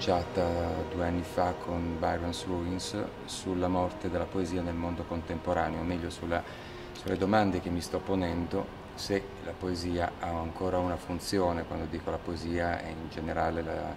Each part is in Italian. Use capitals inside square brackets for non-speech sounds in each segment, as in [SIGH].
cominciata due anni fa con Byron's Ruins sulla morte della poesia nel mondo contemporaneo, o meglio sulla, sulle domande che mi sto ponendo se la poesia ha ancora una funzione, quando dico la poesia è in generale la,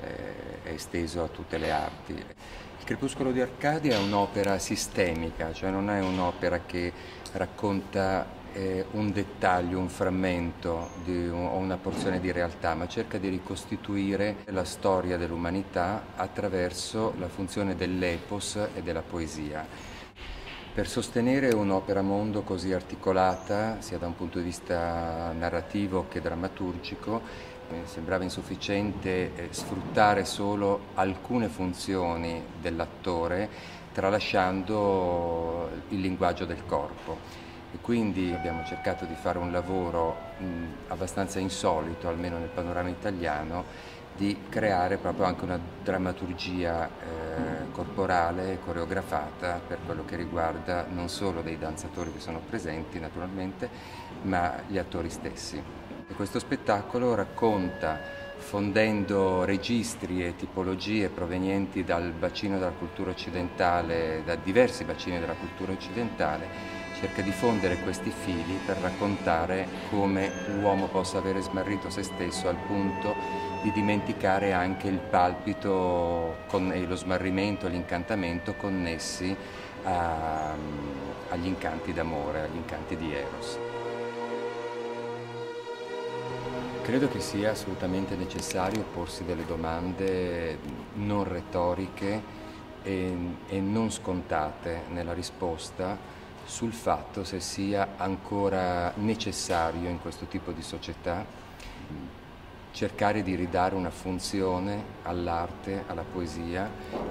eh, è esteso a tutte le arti. Il Crepuscolo di Arcadia è un'opera sistemica, cioè non è un'opera che racconta eh, un dettaglio, un frammento di, o una porzione di realtà, ma cerca di ricostituire la storia dell'umanità attraverso la funzione dell'epos e della poesia. Per sostenere un'opera mondo così articolata, sia da un punto di vista narrativo che drammaturgico, mi sembrava insufficiente eh, sfruttare solo alcune funzioni dell'attore, tralasciando il linguaggio del corpo e quindi abbiamo cercato di fare un lavoro mh, abbastanza insolito, almeno nel panorama italiano, di creare proprio anche una drammaturgia eh, corporale, coreografata per quello che riguarda non solo dei danzatori che sono presenti naturalmente, ma gli attori stessi. E questo spettacolo racconta, fondendo registri e tipologie provenienti dal bacino della cultura occidentale, da diversi bacini della cultura occidentale, cerca di fondere questi fili per raccontare come l'uomo possa avere smarrito se stesso al punto di dimenticare anche il palpito e lo smarrimento, l'incantamento connessi a, agli incanti d'amore, agli incanti di Eros. Credo che sia assolutamente necessario porsi delle domande non retoriche e, e non scontate nella risposta sul fatto se sia ancora necessario in questo tipo di società cercare di ridare una funzione all'arte, alla poesia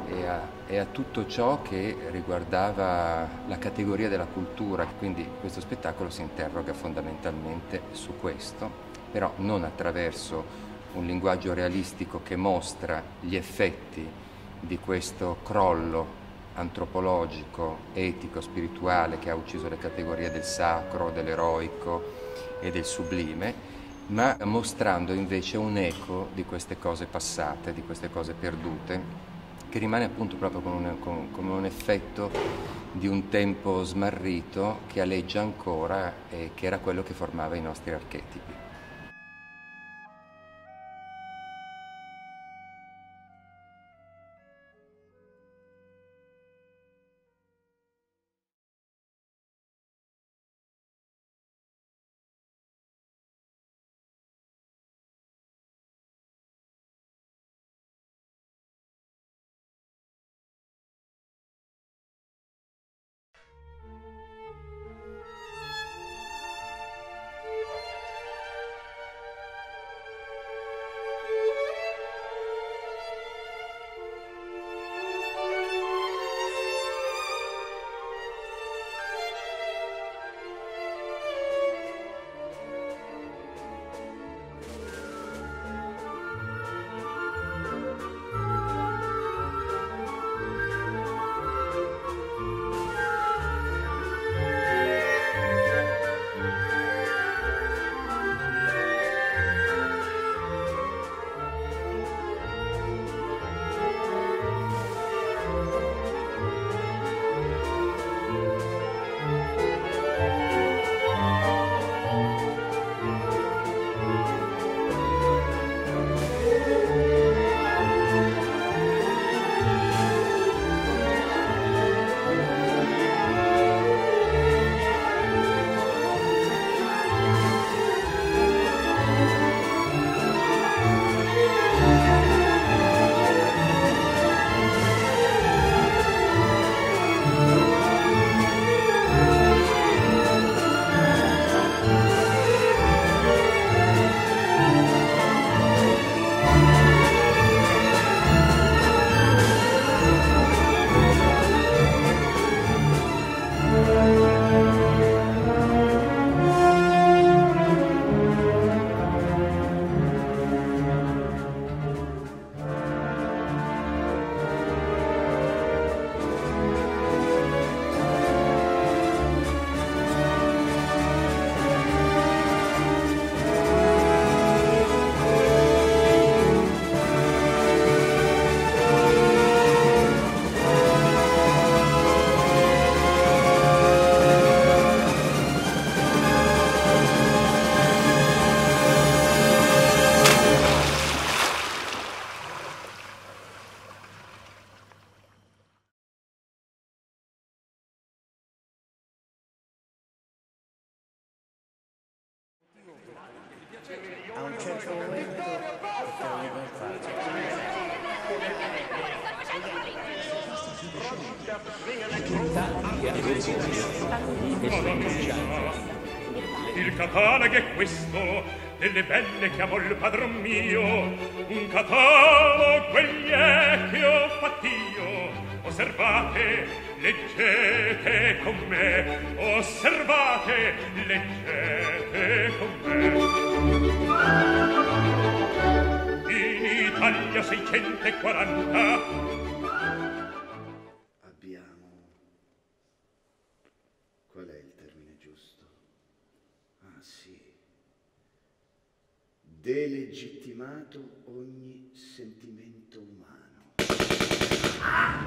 e a, e a, tutto ciò che riguardava la categoria della cultura. Quindi questo spettacolo si interroga fondamentalmente su questo, però non attraverso un linguaggio realistico che mostra gli effetti di questo crollo antropologico, etico, spirituale che ha ucciso le categorie del sacro, dell'eroico e del sublime, ma mostrando invece un eco di queste cose passate, di queste cose perdute, che rimane appunto proprio come un, con, un effetto di un tempo smarrito che aleggia ancora e che era quello che formava i nostri archetipi. Italia Il catalogo è questo, delle belle che amò il padron mio, un catalogo egli è che ho fatt'io. Osservate, leggete con me, osservate, leggete con me. In Italia 640 Delegittimato ogni sentimento umano. Ah!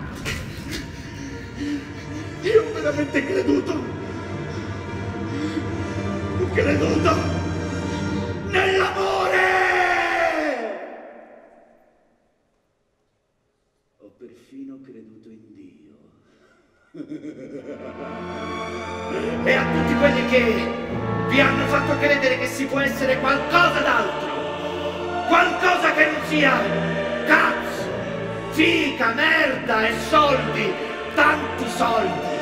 Io ho veramente creduto! Ho creduto nell'amore! perfino creduto in Dio. e a tutti quelli che vi hanno fatto credere che si può essere qualcosa d'altro, qualcosa che non sia cazzo, fica, merda e soldi, tanti soldi.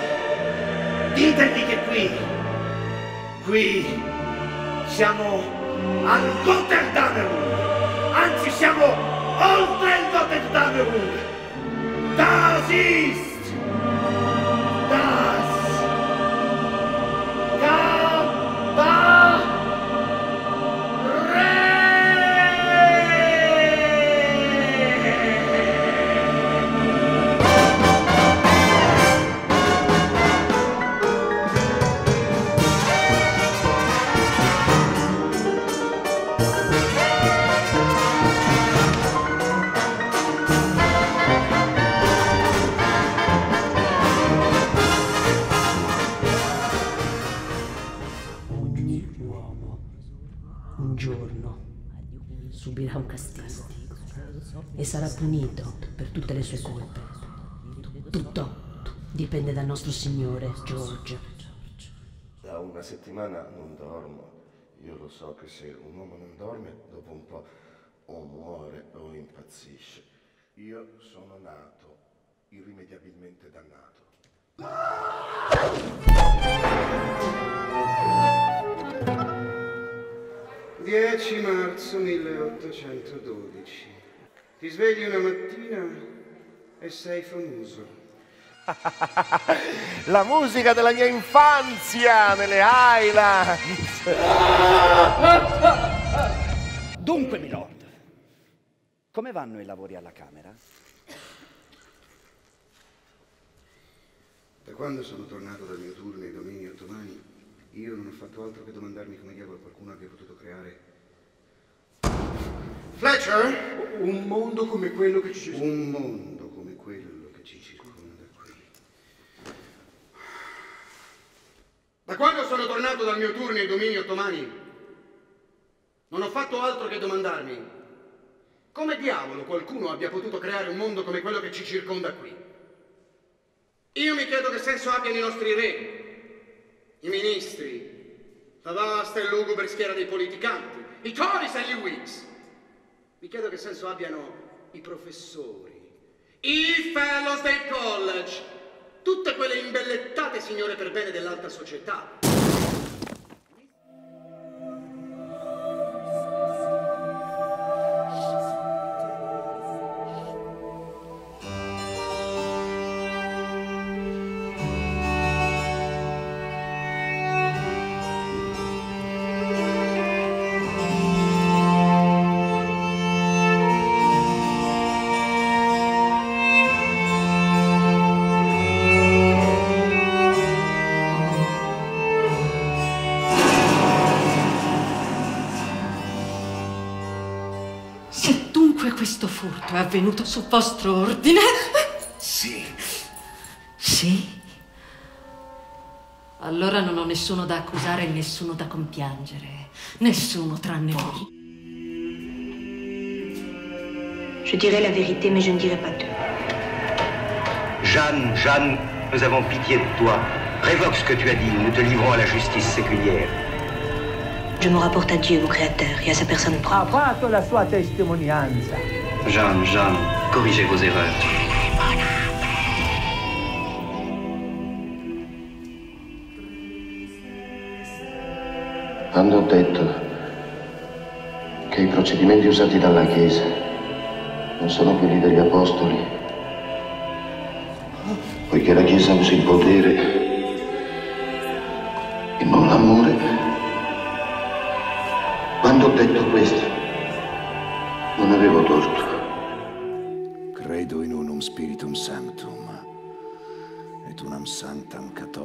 Ditegli che qui, qui siamo al Gotterdamerung, anzi siamo oltre il Gotterdamerung. Das ist le sue colpe. Tutto dipende dal nostro Signore, George. Da una settimana non dormo. Io lo so che se un uomo non dorme, dopo un po' o muore o impazzisce. Io sono nato irrimediabilmente dannato. 10 marzo 1812. Ti svegli una mattina e sei famoso. [LAUGHS] La musica della mia infanzia nelle Highlands. [LAUGHS] Dunque, milord, come vanno i lavori alla Camera? Da quando sono tornato dal mio tour nei domini ottomani, io non ho fatto altro che domandarmi come diavolo qualcuno abbia potuto creare. Fletcher? Un mondo come quello che ci. Un mondo come quello che ci circonda qui. Da quando sono tornato dal mio tour nei domini ottomani, non ho fatto altro che domandarmi come diavolo qualcuno abbia potuto creare un mondo come quello che ci circonda qui. Io mi chiedo che senso abbiano i nostri re, i ministri, la vasta e lugubre schiera dei politicanti, i Tories e gli Whigs. Mi chiedo che senso abbiano i professori, i fellows del college, tutte quelle imbellettate signore per bene dell'alta società. È avvenuto su vostro ordine? Sì. Sì? Allora non ho nessuno da accusare e nessuno da compiangere. Nessuno tranne voi. Je dirai la vérité, mais je ne dirai pas tout. Jeanne, Jeanne, nous avons pitié de toi. Révoque ce que tu as dit, nous te livrons à la justice séculière. Je me rapporte à Dieu, mon Créateur, et à sa personne propre. Fatto la sua testimonianza. Jeanne, Jeanne, corrigez vos erreurs. Quando ho detto che i procedimenti usati dalla Chiesa non sono quelli degli Apostoli, poiché la Chiesa usa il potere e non l'amore, quando ho detto questo non avevo torto.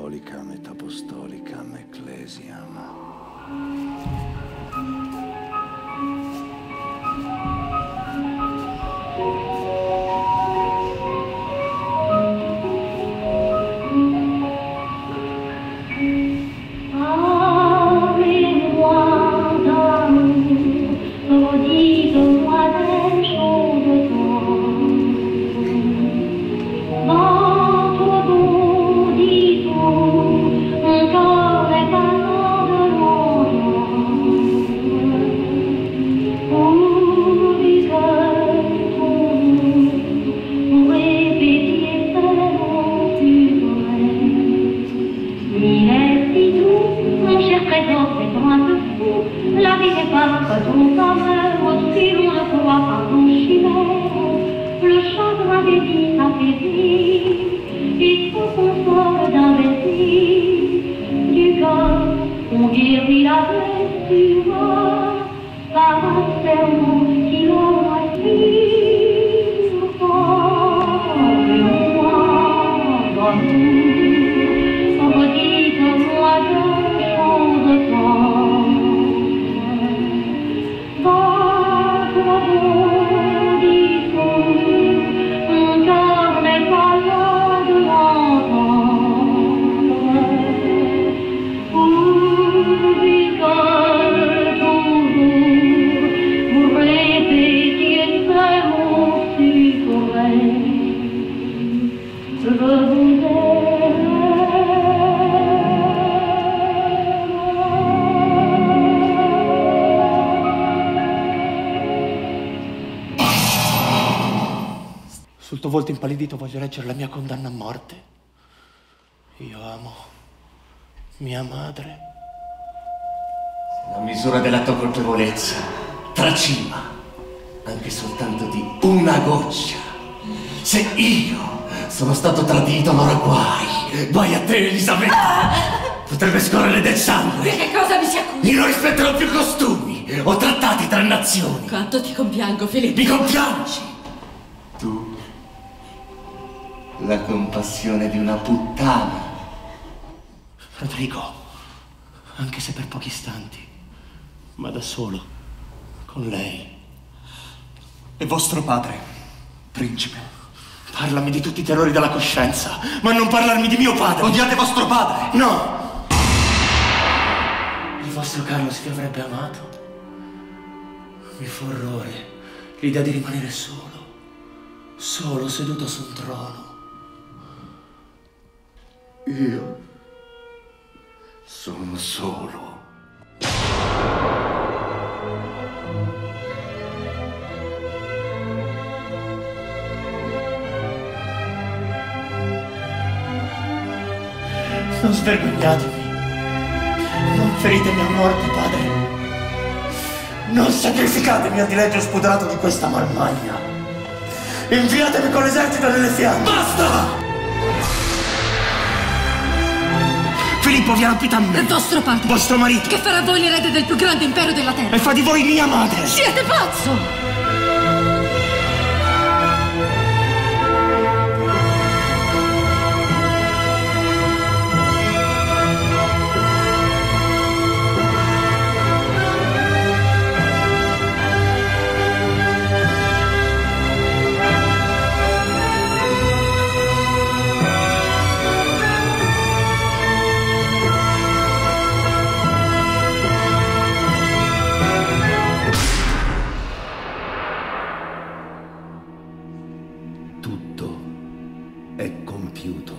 Sanctam catholicam et apostolicam ecclesiam. dirmi la pentima, la vostra Sul tuo volto impallidito voglio leggere la mia condanna a morte. Io amo mia madre. La misura della tua colpevolezza tracima anche soltanto di una goccia. Se io sono stato tradito, allora guai. Guai a te, Elisabetta. Potrebbe scorrere del sangue. Di che cosa mi si accusa? Io non rispetterò più costumi o trattati tra nazioni. Quanto ti compiango, Filippo. Mi compiangi. Tu, la compassione di una puttana. Rodrigo, anche se per pochi istanti, ma da solo, con lei. E vostro padre, principe? Parlami di tutti i terrori della coscienza, ma non parlarmi di mio padre. Odiate vostro padre? No! Il vostro Carlos vi avrebbe amato. Mi fa orrore l'idea di rimanere solo, solo seduto su un trono. Io sono solo. Non svergognatevi. Non feritemi a morte, padre. Non sacrificatemi al dileggio spudorato di questa marmaglia. Inviatemi con l'esercito nelle fiamme. Basta! Filippo vi ha rapito a me. Vostro padre. Vostro marito. Che farà voi l'erede del più grande impero della terra. E fa di voi mia madre. Siete pazzo! Compiuto.